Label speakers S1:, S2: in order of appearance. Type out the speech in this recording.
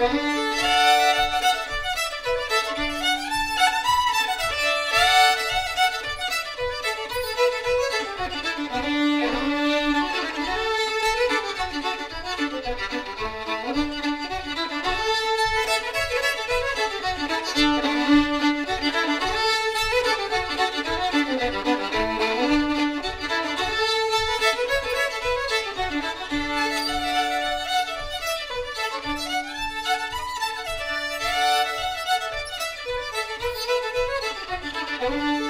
S1: Thank you. Música